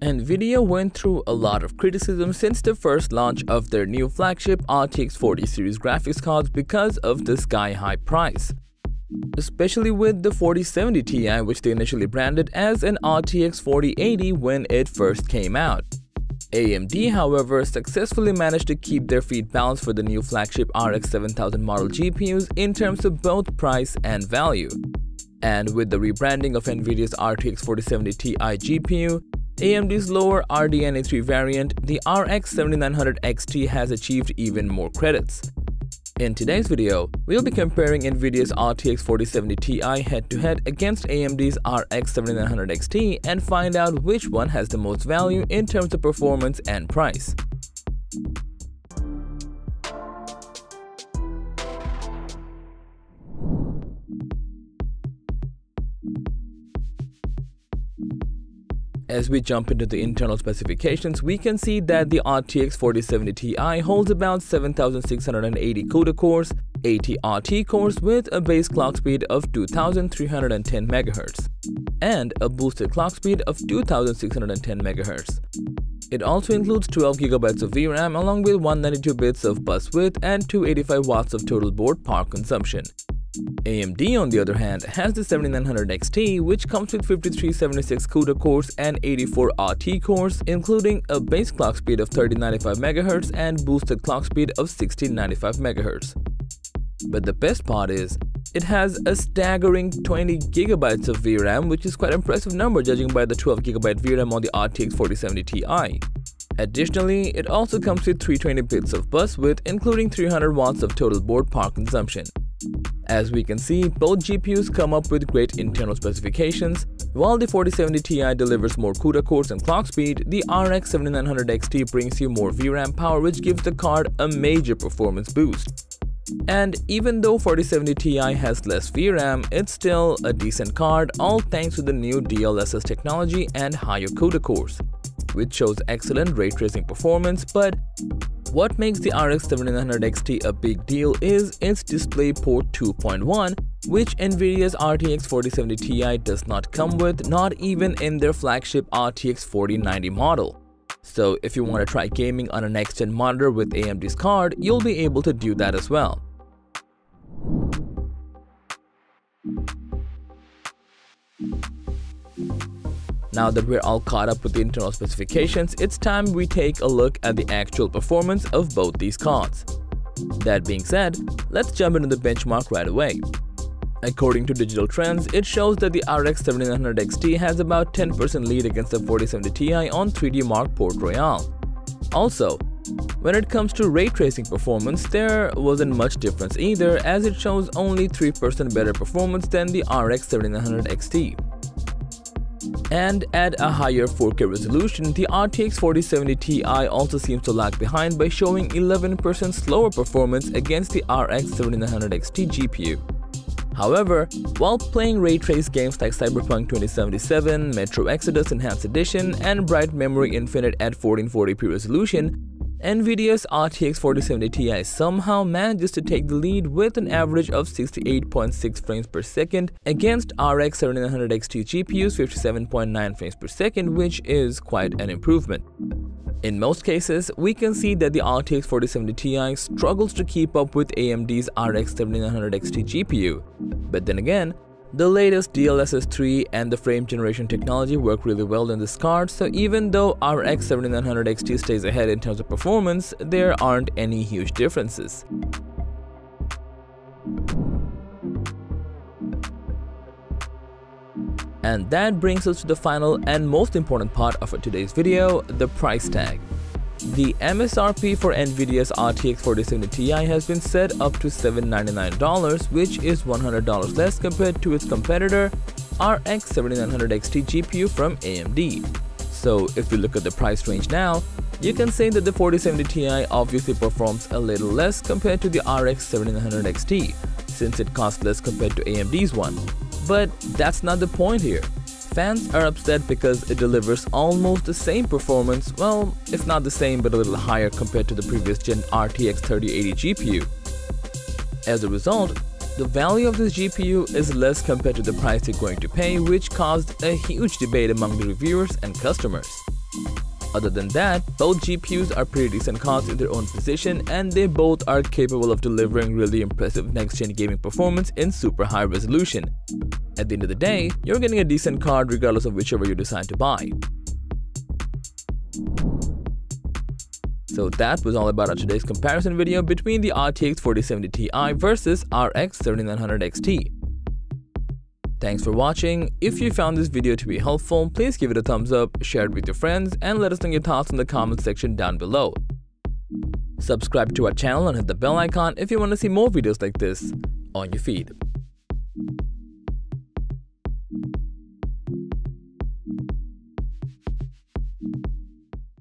Nvidia went through a lot of criticism since the first launch of their new flagship RTX 40 series graphics cards because of the sky-high price. Especially with the 4070 Ti which they initially branded as an RTX 4080 when it first came out. AMD, however, successfully managed to keep their feet balanced for the new flagship RX 7000 model GPUs in terms of both price and value. And with the rebranding of NVIDIA's RTX 4070 Ti GPU, AMD's lower RDNA 3 variant, the RX 7900 XT has achieved even more credits. In today's video, we'll be comparing NVIDIA's RTX 4070 Ti head-to-head -head against AMD's RX 7900 XT and find out which one has the most value in terms of performance and price. As we jump into the internal specifications, we can see that the RTX 4070 Ti holds about 7680 CUDA cores, 80 RT cores with a base clock speed of 2310 MHz and a boosted clock speed of 2610 MHz. It also includes 12GB of VRAM along with 192 bits of bus width and 285 watts of total board power consumption. AMD on the other hand has the 7900 XT which comes with 5376 CUDA cores and 84 RT cores including a base clock speed of 3095 MHz and boosted clock speed of 1695 MHz. But the best part is, it has a staggering 20 GB of VRAM which is quite impressive number judging by the 12GB VRAM on the RTX 4070 Ti. Additionally, it also comes with 320 bits of bus width including 300 watts of total board power consumption. As we can see, both GPUs come up with great internal specifications. While the 4070 Ti delivers more CUDA cores and clock speed, the RX 7900 XT brings you more VRAM power which gives the card a major performance boost. And even though 4070 Ti has less VRAM, it's still a decent card all thanks to the new DLSS technology and higher CUDA cores, which shows excellent ray tracing performance but what makes the RX 7900 XT a big deal is its DisplayPort 2.1, which NVIDIA's RTX 4070 Ti does not come with, not even in their flagship RTX 4090 model. So if you want to try gaming on a next-gen monitor with AMD's card, you'll be able to do that as well. Now that we're all caught up with the internal specifications, it's time we take a look at the actual performance of both these cards. That being said, let's jump into the benchmark right away. According to Digital Trends, it shows that the RX 7900 XT has about 10% lead against the 4070 Ti on 3D Mark Port Royal. Also, when it comes to ray tracing performance, there wasn't much difference either as it shows only 3% better performance than the RX 7900 XT. And at a higher 4K resolution, the RTX 4070 Ti also seems to lag behind by showing 11% slower performance against the RX 7900 XT GPU. However, while playing ray trace games like Cyberpunk 2077, Metro Exodus Enhanced Edition, and Bright Memory Infinite at 1440p resolution, NVIDIA's RTX 4070 Ti somehow manages to take the lead with an average of 68.6 frames per second against RX 7900 XT GPU's 57.9 frames per second, which is quite an improvement. In most cases, we can see that the RTX 4070 Ti struggles to keep up with AMD's RX 7900 XT GPU, but then again, the latest DLSS 3 and the frame generation technology work really well in this card, so even though RX 7900 XT stays ahead in terms of performance, there aren't any huge differences. And that brings us to the final and most important part of today's video, the price tag. The MSRP for NVIDIA's RTX 4070 Ti has been set up to $799, which is $100 less compared to its competitor RX 7900 XT GPU from AMD. So if you look at the price range now, you can say that the 4070 Ti obviously performs a little less compared to the RX 7900 XT, since it costs less compared to AMD's one. But that's not the point here. Fans are upset because it delivers almost the same performance, well, if not the same but a little higher compared to the previous gen RTX 3080 GPU. As a result, the value of this GPU is less compared to the price you're going to pay which caused a huge debate among the reviewers and customers. Other than that, both GPUs are pretty decent cards in their own position and they both are capable of delivering really impressive next-gen gaming performance in super high resolution. At the end of the day, you're getting a decent card regardless of whichever you decide to buy. So that was all about our today's comparison video between the RTX 4070 Ti versus RX 7900 XT. Thanks for watching. If you found this video to be helpful, please give it a thumbs up, share it with your friends, and let us know your thoughts in the comment section down below. Subscribe to our channel and hit the bell icon if you want to see more videos like this on your feed.